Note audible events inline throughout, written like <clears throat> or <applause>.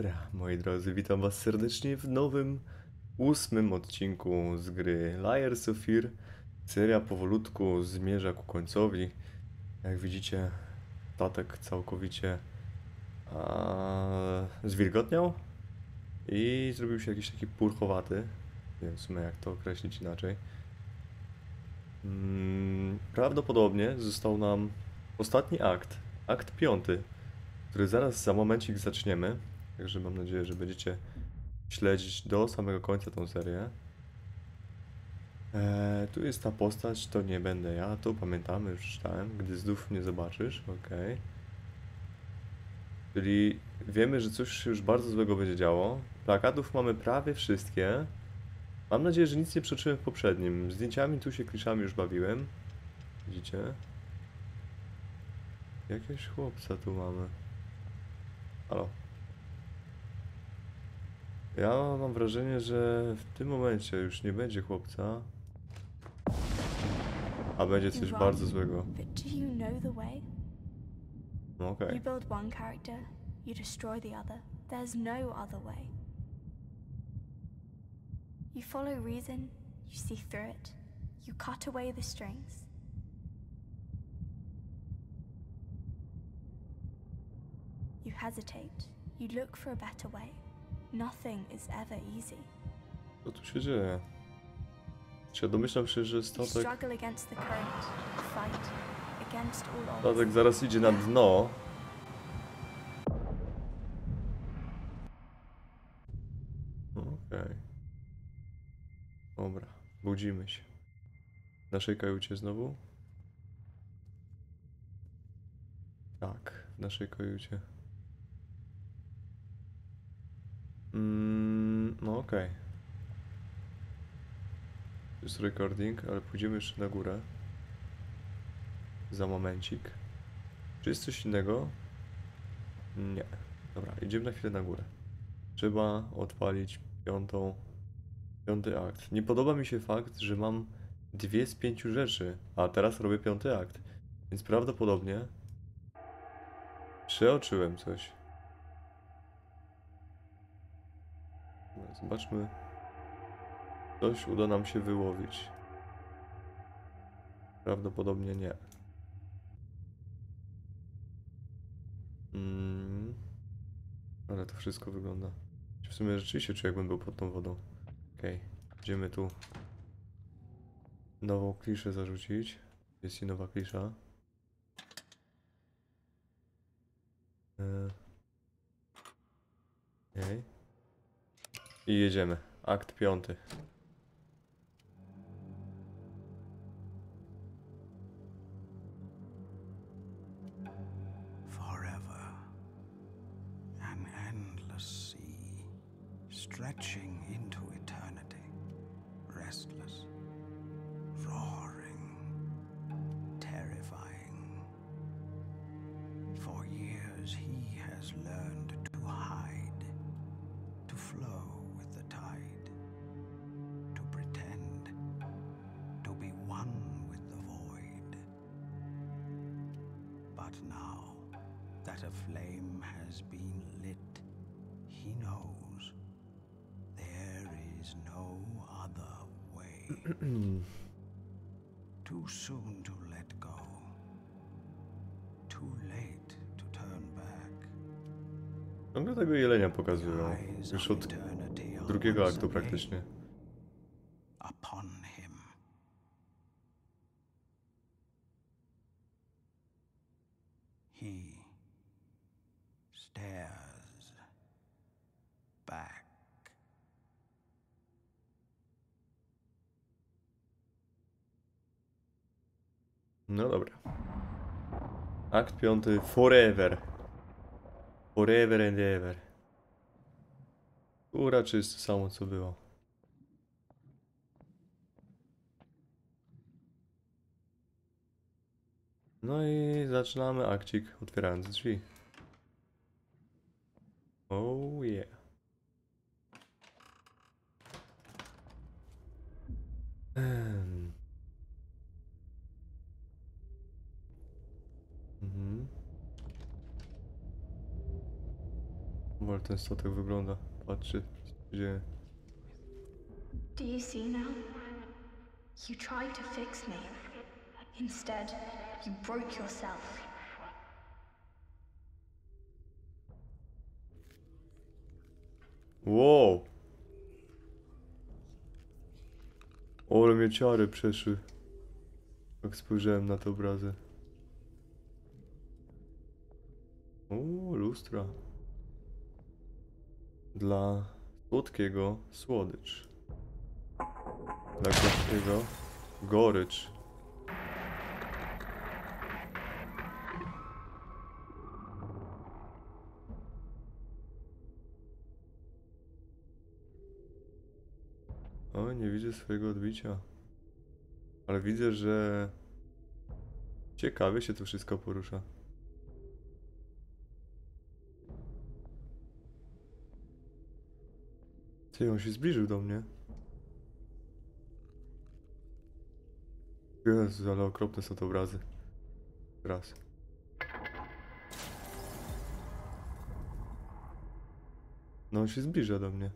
Dobra, moi drodzy, witam was serdecznie w nowym, ósmym odcinku z gry Liars of Fear. Seria powolutku zmierza ku końcowi. Jak widzicie, statek całkowicie a, zwilgotniał i zrobił się jakiś taki purchowaty. Nie wiem w sumie jak to określić inaczej. Mm, prawdopodobnie został nam ostatni akt, akt piąty, który zaraz za momencik zaczniemy. Także mam nadzieję, że będziecie śledzić do samego końca tą serię. Eee, tu jest ta postać, to nie będę ja, to pamiętamy, już czytałem, gdy znów nie zobaczysz, okej. Czyli wiemy, że coś już bardzo złego będzie działo. Plakatów mamy prawie wszystkie. Mam nadzieję, że nic nie przeczyłem w poprzednim. Zdjęciami tu się kliszami już bawiłem. Widzicie? Jakiegoś chłopca tu mamy. Halo. Ja mam wrażenie, że w tym momencie już nie będzie chłopca. A będzie coś bardzo złego. No okej. You build one character, you destroy the other. There's no other way. You follow reason, you see through it, you cut away the strings. You hesitate, you look for a better way. Nothing is ever easy. Co tu się dzieje? Czy ja domyślam się, że statek, statek zaraz idzie na dno. Okej. Dobra, budzimy się. W naszej kajucie znowu? Tak, w naszej kajucie. Okej. Jest recording, ale pójdziemy jeszcze na górę. Za momencik. Czy jest coś innego? Nie. Dobra, idziemy na chwilę na górę. Trzeba odpalić piątą, piąty akt. Nie podoba mi się fakt, że mam dwie z pięciu rzeczy, a teraz robię piąty akt. Więc prawdopodobnie przeoczyłem coś. Zobaczmy. Coś uda nam się wyłowić. Prawdopodobnie nie. Mm. Ale to wszystko wygląda. W sumie rzeczywiście czuję, jakbym był pod tą wodą. Okej, idziemy tu. Nową kliszę zarzucić. Jest i nowa klisza. Okej. I jedziemy. Akt piąty. But now that a flame has been lit, he knows there is no other way. <clears throat> Too soon to let go. Too late to turn back. Ciągle tego jelenia pokazują. Już od drugiego aktu praktycznie. Akt piąty Forever. Forever and ever. Tu raczej jest to samo co było. No i zaczynamy akcik otwierając drzwi. Oh yeah. Em. Mhm. ale ten statek wygląda. Się dzieje. Do you see now? You tried to fix me. Instead, you broke yourself. Wow! Ole mnie ciary przeszły. Jak spojrzałem na te obrazy. O, lustra. Dla słodkiego słodycz. Dla gorzkiego gorycz. O, nie widzę swojego odbicia. Ale widzę, że ciekawie się to wszystko porusza. Ty, on się zbliżył do mnie. Jezu, ale okropne są te obrazy. Raz. No, on się zbliża do mnie.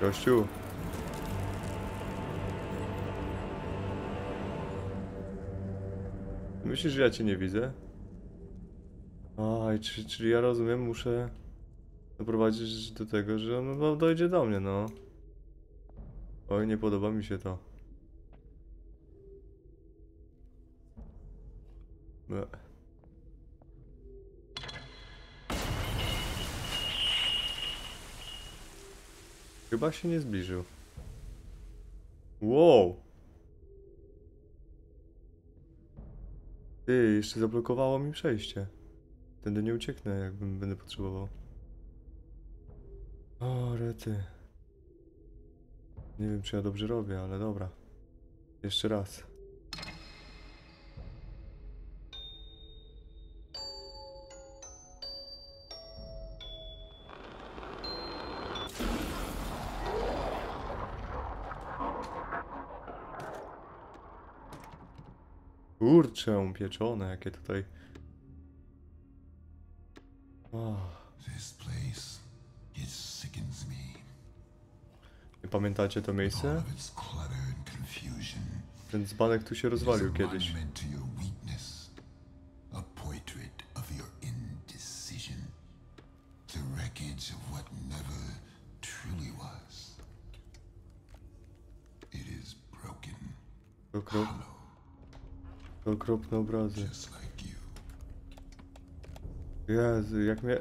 Gościu. Myślisz, że ja cię nie widzę? Aj, czyli, czyli ja rozumiem, muszę doprowadzić do tego, że on no, dojdzie do mnie, no. Oj, nie podoba mi się to. Ble. Chyba się nie zbliżył. Wow! Ty, jeszcze zablokowało mi przejście. Tędy nie ucieknę, jakbym będę potrzebował. O, rety. Nie wiem, czy ja dobrze robię, ale dobra. Jeszcze raz. Kurczę, pieczone, jakie tutaj. Pamiętacie to miejsce? Ten dzbanek tu się rozwalił kiedyś. okropne obrazy. just like you. Jezu, jak mnie...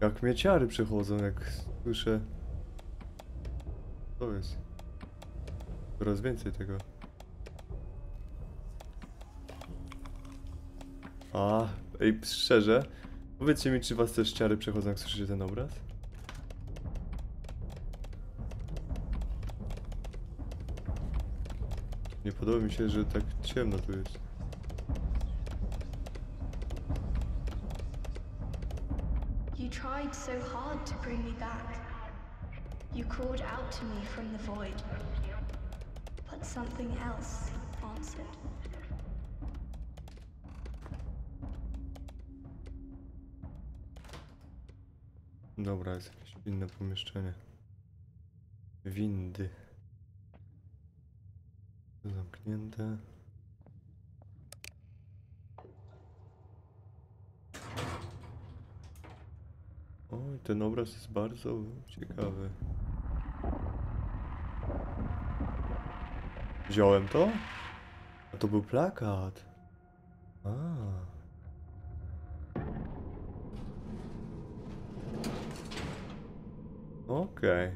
Jak mnie ciary przechodzą, jak słyszę... Co jest? Coraz więcej tego. A, ej, szczerze, powiedzcie mi, czy was też ciary przechodzą, jak słyszycie ten obraz? Nie podoba mi się, że tak ciemno tu jest. Tried so hard to bring me back. You called out to me from the void. But something else answered. Dobra, jest jakieś inne pomieszczenie. Windy. Zamknięte. Ten obraz jest bardzo ciekawy. Wziąłem to? A to był plakat. A. Okej.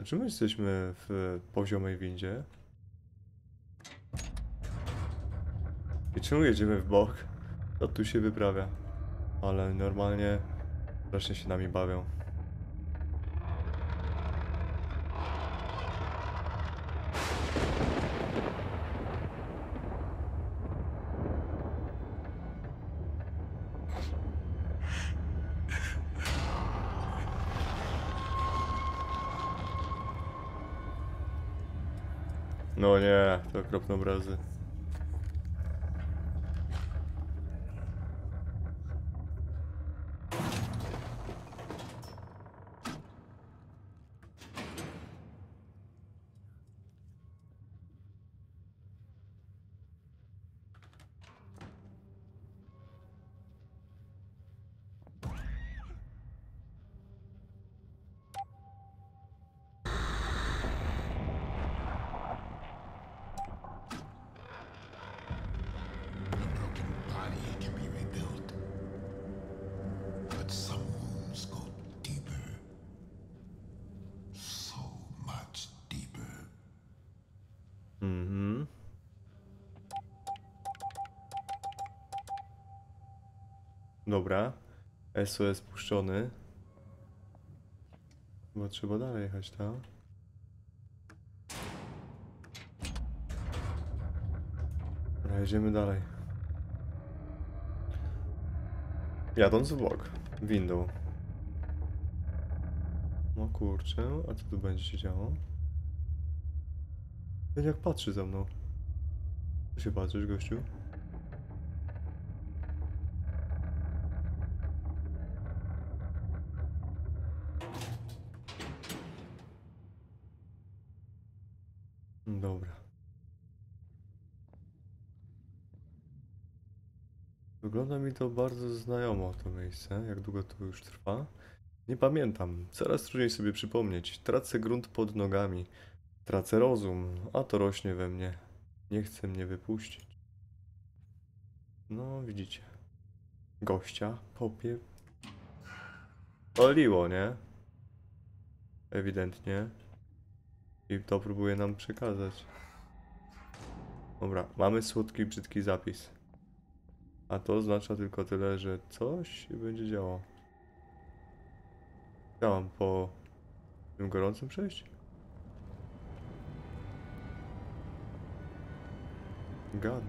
A Czy my jesteśmy w poziomej windzie? I czemu jedziemy w bok? To tu się wyprawia. Ale normalnie strasznie się nami bawią. No nie, to okropne obrazy. Dobra. SOS puszczony. Chyba trzeba dalej jechać, tak? Dobra, jedziemy dalej. Jadąc w bok. Windą. No kurczę, a co tu będzie się działo? Ten jak patrzy za mną. Co się patrzysz, gościu? Dobra. Wygląda mi to bardzo znajomo, to miejsce. Jak długo to już trwa? Nie pamiętam. Coraz trudniej sobie przypomnieć. Tracę grunt pod nogami. Tracę rozum, a to rośnie we mnie. Nie chce mnie wypuścić. No, widzicie. Gościa popie... Oliło, nie? Ewidentnie. I to próbuje nam przekazać. Dobra, mamy słodki, brzydki zapis. A to oznacza tylko tyle, że coś się będzie działo. Chciałam po tym gorącym przejść?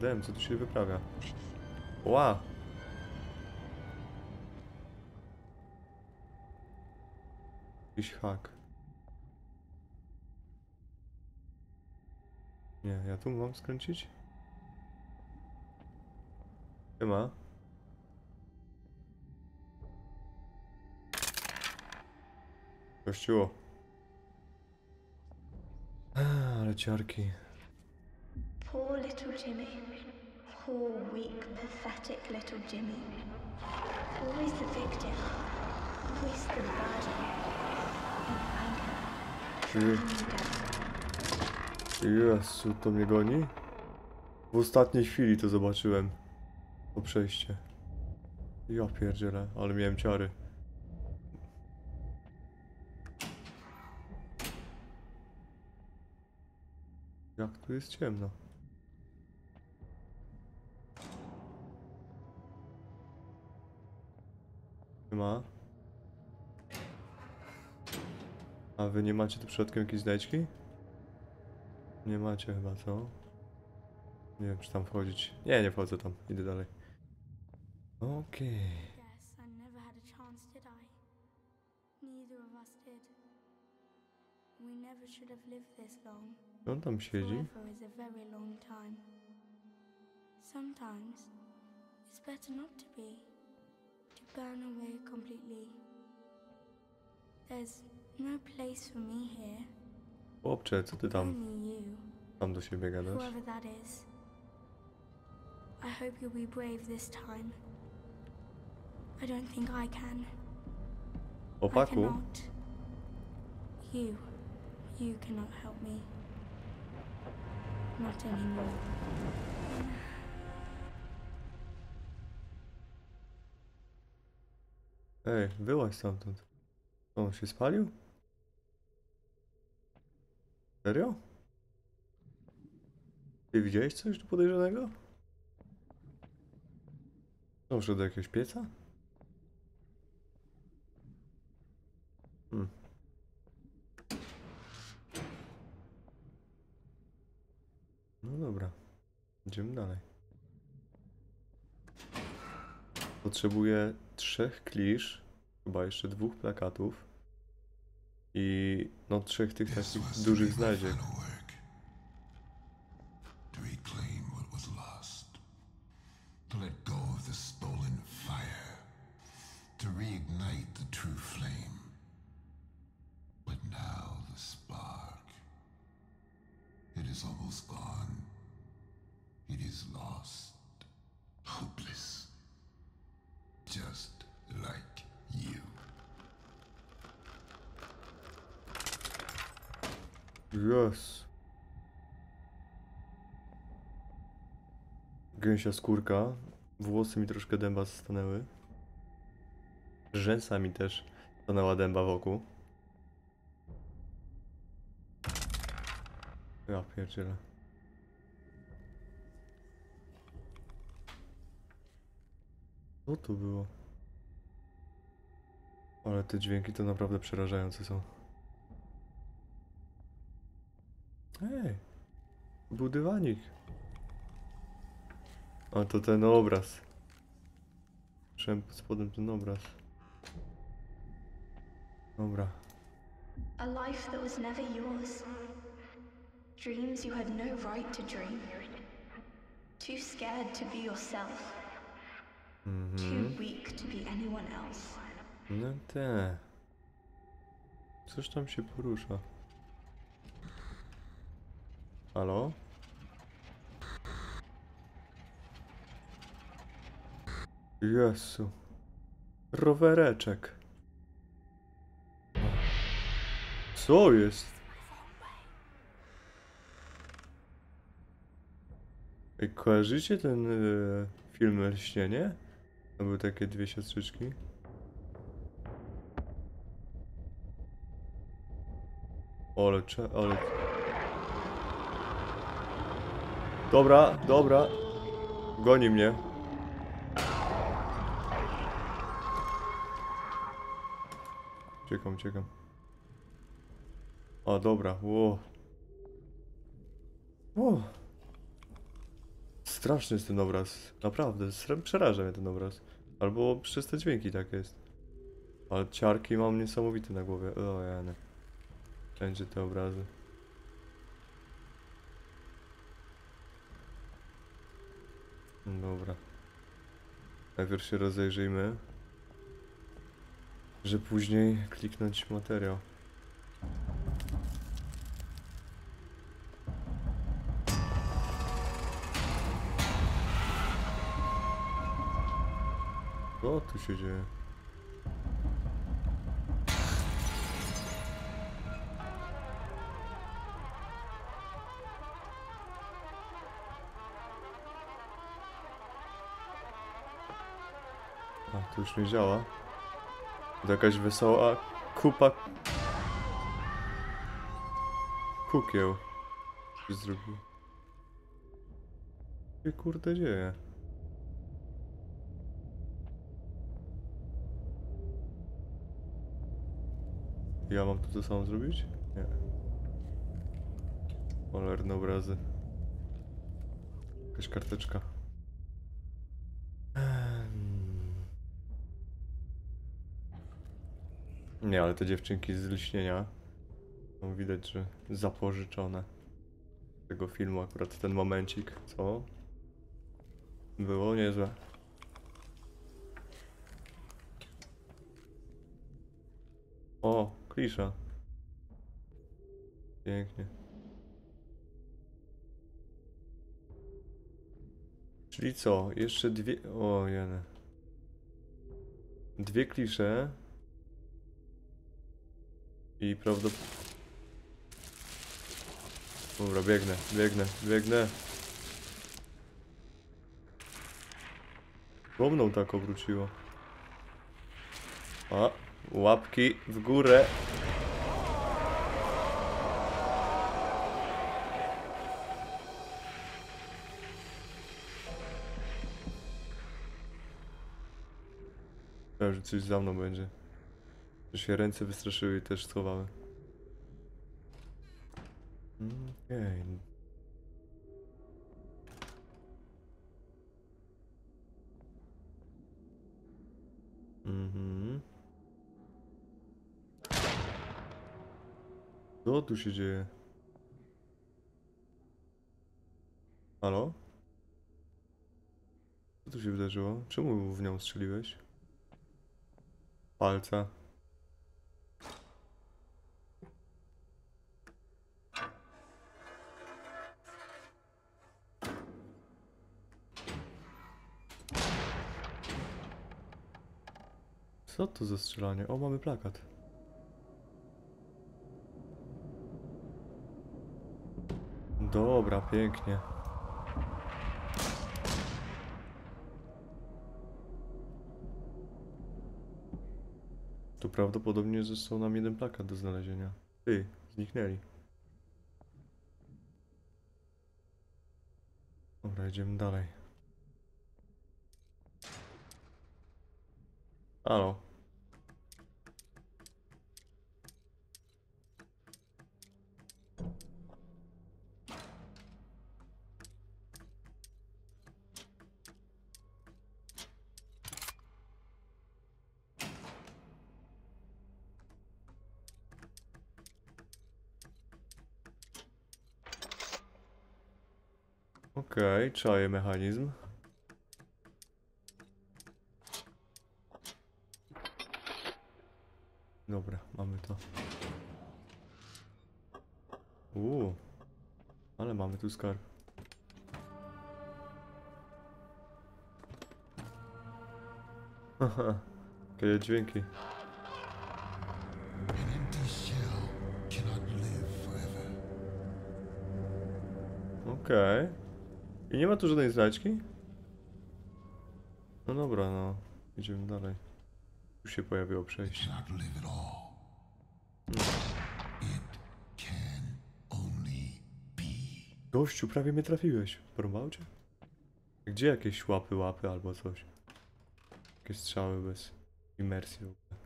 Damn, co tu się wyprawia? Ła! Jakiś hak. Nie, ja tu mam skręcić? Chyba. Kościło. Ale ciarki. Poor little Jimmy. Poor, weak, pathetic little Jimmy. Always the victim. Always the burden. Czy... Jezu, to mnie goni? W ostatniej chwili to zobaczyłem. To przejście. Ja pierdzielę, ale miałem ciary. Jak tu jest ciemno. Nie ma. A wy nie macie tu przypadkiem jakiejś znajdźki? Nie macie chyba, co? Nie wiem, czy tam wchodzić. Nie, nie wchodzę tam. Idę dalej. Okej. Guess I never had a chance, did I? Neither of us did. We never should have lived this long. On tam siedzi. Forever is a very long time. Sometimes it's better not to be, to burn away completely. There's no place for me here. Chłopcze, co ty tam, tam do siebie gadasz? whoever that is. I hope you'll be brave this time. I don't think I can. I Chłopaku, cannot. You, you cannot help me. Not anymore. ej, wyłaź stamtąd. Co, On się spalił? Serio? Ty widziałeś coś tu podejrzanego? Wszedł do jakiegoś pieca? Hmm. No dobra. Idziemy dalej. Potrzebuję trzech klisz, chyba jeszcze dwóch plakatów i no trzech tych takich dużych znajdziek. Almost gone. It is lost. Hopeless. Just like you. Yes. Gęsia skórka. Włosy mi troszkę dęba stanęły. Rzęsa mi też stanęła dęba wokół. Ja pierdzielę. Co to było? Ale te dźwięki to naprawdę przerażające są. Ej, był dywanik. A to ten obraz. Słyszałem pod spodem ten obraz. Dobra. A life that was never yours. Dreams you had no right to dream. Too scared to be yourself. Too weak to be anyone else. No te. Coś tam się porusza. Halo? Jezu. Rowereczek. Co jest? Kojarzycie ten y, film Lśnienie? To były takie dwie siostrzyczki. Ale cze... ale... Dobra, dobra. Goni mnie. Uciekam, uciekam. A dobra, ło. Ło. Straszny jest ten obraz. Naprawdę, przeraża mnie ten obraz. Albo przez te dźwięki tak jest. Ale ciarki mam niesamowite na głowie. O, jane. Wszędzie te obrazy. Dobra. Najpierw się rozejrzyjmy. Że później kliknąć materiał. Co tu się dzieje? A, to już nie działa. To jakaś wesoła kupa kukieł zrobił. Co się kurde dzieje? Ja mam to samo zrobić? Nie. Cholerne obrazy. Jakaś karteczka. Nie, ale te dziewczynki z lśnienia są widać, że zapożyczone z tego filmu akurat ten momencik, co? Było niezłe. O, klisza. Pięknie. Czyli co? Jeszcze dwie... O, jene. Dwie klisze. I prawdopodobnie... Dobra, biegnę, biegnę, biegnę. Pomną tak obróciło. A, łapki w górę. Myślałem, że coś za mną będzie. Że się ręce wystraszyły i też schowały. Mm, Okej. Mhm. Co tu się dzieje? Halo? Co tu się wydarzyło? Czemu w nią strzeliłeś? palca. Co to za strzelanie? O, mamy plakat. Dobra, pięknie. Tu prawdopodobnie został nam jeden plakat do znalezienia. Ty, zniknęli. Dobra, idziemy dalej. Halo. Okej, czaję mechanizm. Dobra, mamy to. Uuu, ale mamy tu skarb. Haha, jakie dźwięki. An empty I nie ma tu żadnej znaczki? No dobra, no. Idziemy dalej. Tu się pojawiło przejście. Be. Gościu, prawie mnie trafiłeś. Porąbał cię? Gdzie jakieś łapy, łapy albo coś? Jakieś strzały bez imersji w ogóle.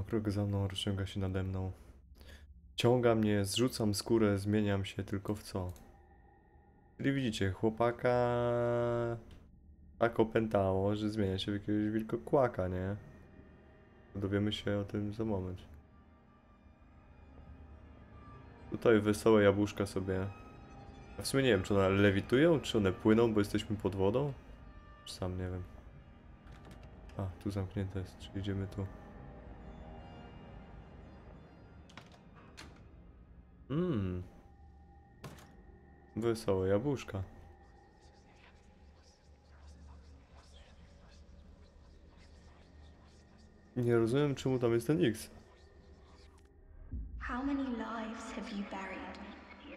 Okrąg za mną rozciąga się nade mną. Ciąga mnie, zrzucam skórę, zmieniam się tylko w co? Czyli widzicie, chłopaka tak opętało, że zmienia się w jakiegoś wilkokłaka, nie? Dowiemy się o tym za moment. Tutaj wesołe jabłuszka sobie. W sumie nie wiem, czy one lewitują, czy one płyną, bo jesteśmy pod wodą? Czy sam nie wiem. A, tu zamknięte jest, czyli idziemy tu. Mmm. Wesołe jabłuszka. Nie rozumiem, czemu tam jest ten X. How many lives have you buried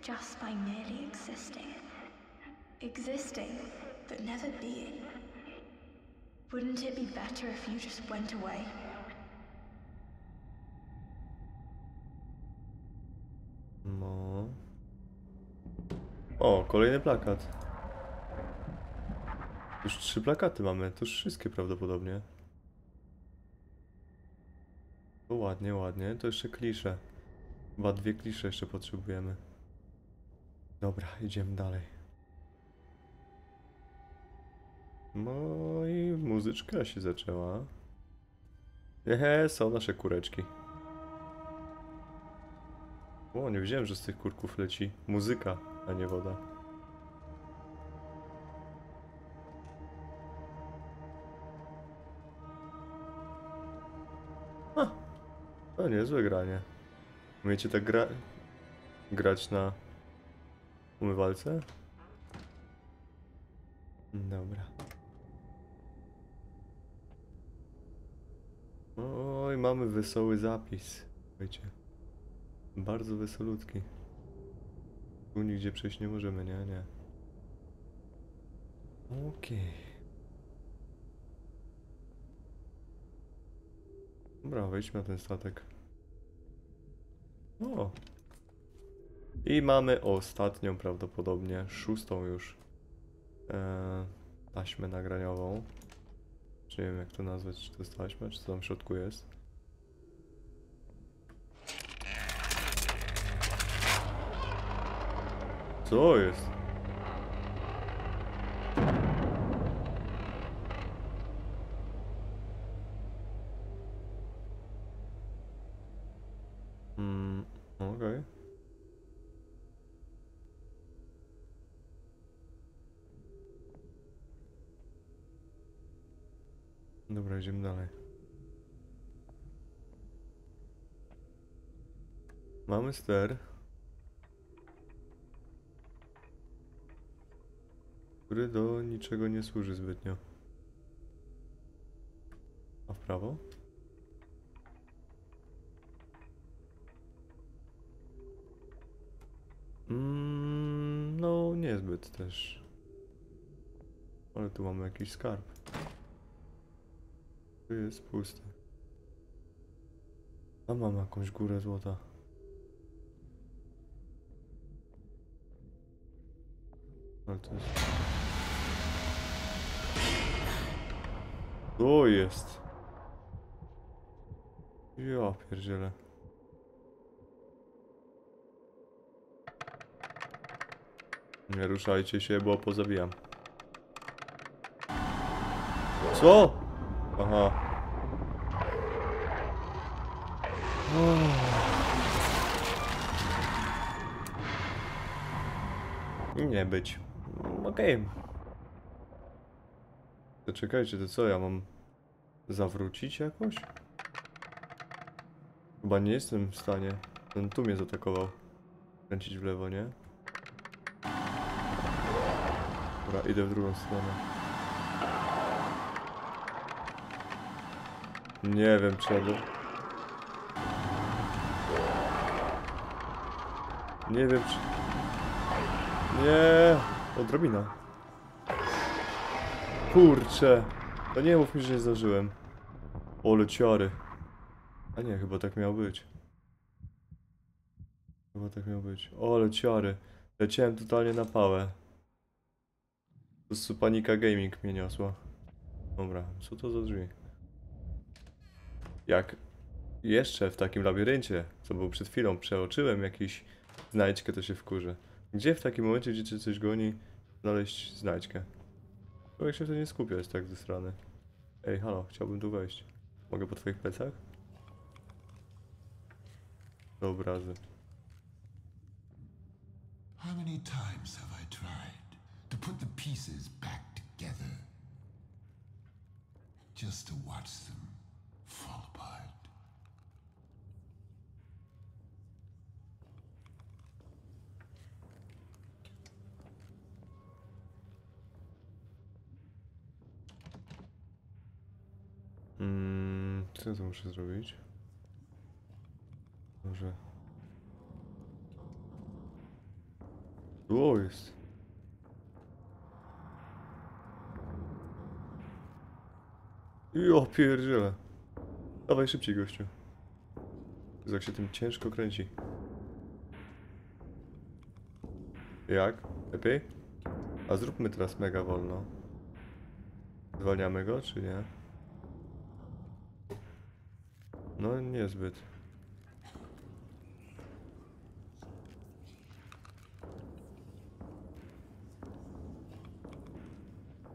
just by merely existing? Existing, but never being. Wouldn't it be better if you just went away? No. O, kolejny plakat. Już trzy plakaty mamy, to już wszystkie prawdopodobnie. To ładnie, ładnie. To jeszcze klisze. Chyba dwie klisze jeszcze potrzebujemy. Dobra, idziemy dalej. No i muzyczka się zaczęła. Ehe, są nasze kureczki. O, nie wiedziałem, że z tych kurków leci muzyka, a nie woda. A, to niezłe granie. Umiecie tak gra... grać na umywalce? Dobra. Oj, mamy wesoły zapis. Słuchajcie. Bardzo wesolutki. Tu nigdzie przejść nie możemy, nie? Nie. Okej. Dobra, wejdźmy na ten statek. O! I mamy ostatnią prawdopodobnie, szóstą już e, taśmę nagraniową. Czy nie wiem jak to nazwać, czy to jest taśma, czy co tam w środku jest. pessoas. Hum, ok. Dobra, idziemy dalej. Mamy ster. Który do niczego nie służy zbytnio. A w prawo? Mm, no, niezbyt też. Ale tu mamy jakiś skarb. Tu jest pusty. A mam jakąś górę złota. Ale to jest... To jest. Ja pierdzielę. Nie ruszajcie się, bo pozabijam. Co? Aha. Nie być. Okej. Czekajcie, to co ja mam zawrócić jakoś? Chyba nie jestem w stanie. Ten tu mnie zaatakował. Kręcić w lewo, nie? Dobra, idę w drugą stronę. Nie wiem czego. Nie wiem czy... Nie, odrobina. Kurczę. To nie mów mi, że nie zdążyłem. Ole ciary. A nie, chyba tak miało być. Chyba tak miało być. Ole ciary. Leciałem totalnie na pałę. Po prostu panika gaming mnie niosła. Dobra, co to za drzwi? Jak jeszcze w takim labiryncie, co był przed chwilą, przeoczyłem jakiś znajdźkę, to się wkurzę. Gdzie w takim momencie, gdzie cię coś goni, znaleźć znajdźkę? Człowiek się wtedy nie skupia, jest tak ze strony. Ej, halo, chciałbym tu wejść. Mogę po twoich plecach? Do obrazy. How many times have I tried to put the pieces back together? Just to watch them fall apart. Mm, co tu muszę zrobić? Może... Tu jest. Jo, pierdziele. Dawaj szybciej, gościu. Jak się tym ciężko kręci. Jak? Lepiej? A zróbmy teraz mega wolno. Zwalniamy go, czy nie? No, niezbyt.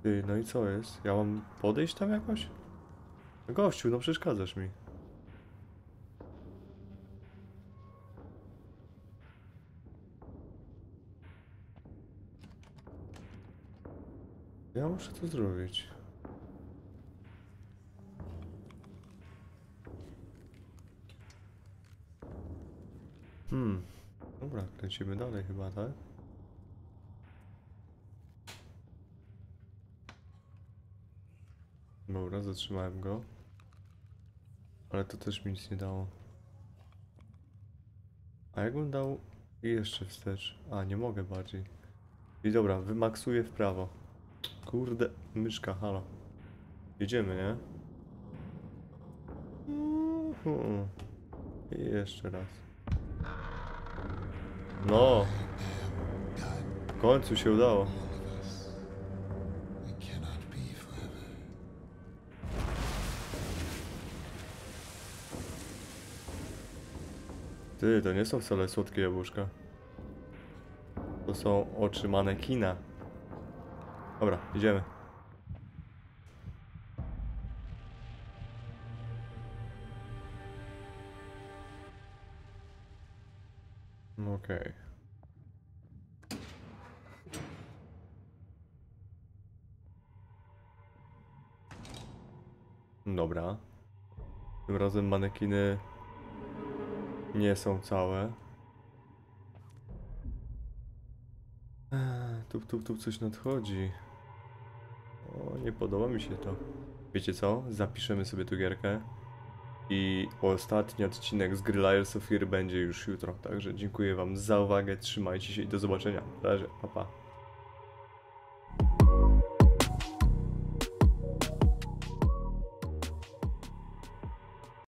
Ty, no i co jest? Ja mam podejść tam jakoś? Gościu, no przeszkadzasz mi. Ja muszę to zrobić. Kręcimy dalej chyba, tak? Dobra, zatrzymałem go. Ale to też mi nic nie dało. A jakbym dał jeszcze wstecz? A, nie mogę bardziej. I dobra, wymaksuję w prawo. Kurde, myszka, halo. Jedziemy, nie? Mhm. I jeszcze raz. No, w końcu się udało. Ty, to nie są wcale słodkie jabłuszka. To są oczy manekina. Dobra, idziemy. Okej. Dobra. Tym razem manekiny nie są całe. Eee, Tu, tu, tu coś nadchodzi. O, nie podoba mi się to. Wiecie co? Zapiszemy sobie tu gierkę. I ostatni odcinek z Gry Fear będzie już jutro. Także dziękuję wam za uwagę, trzymajcie się i do zobaczenia. Na razie, pa pa.